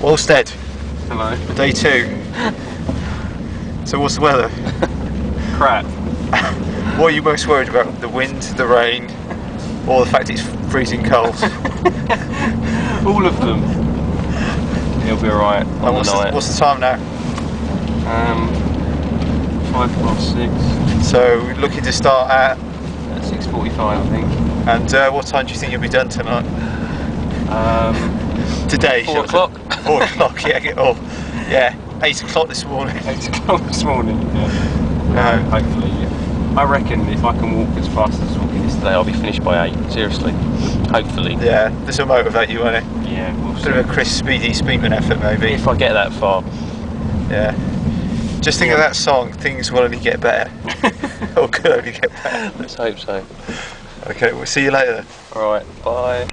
Wallstead, Hello. day two. So what's the weather? Crap. What are you most worried about? The wind, the rain, or the fact it's freezing cold? All of them. It'll be alright the what's, the, what's the time now? Um, five past six. So we're looking to start at, At six forty-five, I think. and uh, what time do you think you'll be done tonight? Um, Today, four shall I say? o'clock. Four o'clock, yeah. Oh, yeah. Eight o'clock this morning. Eight o'clock this morning. Yeah. No. Um, hopefully, yeah. I reckon if I can walk as fast as walking this day, I'll be finished by eight. Seriously. Hopefully. Yeah, this will motivate you, won't it? Yeah, we'll Bit see. of a Chris Speedy Speedman effort, maybe. If I get that far. Yeah. Just think of that song, things will only get better. or could only get better. Let's hope so. Okay, we'll see you later. Alright, bye.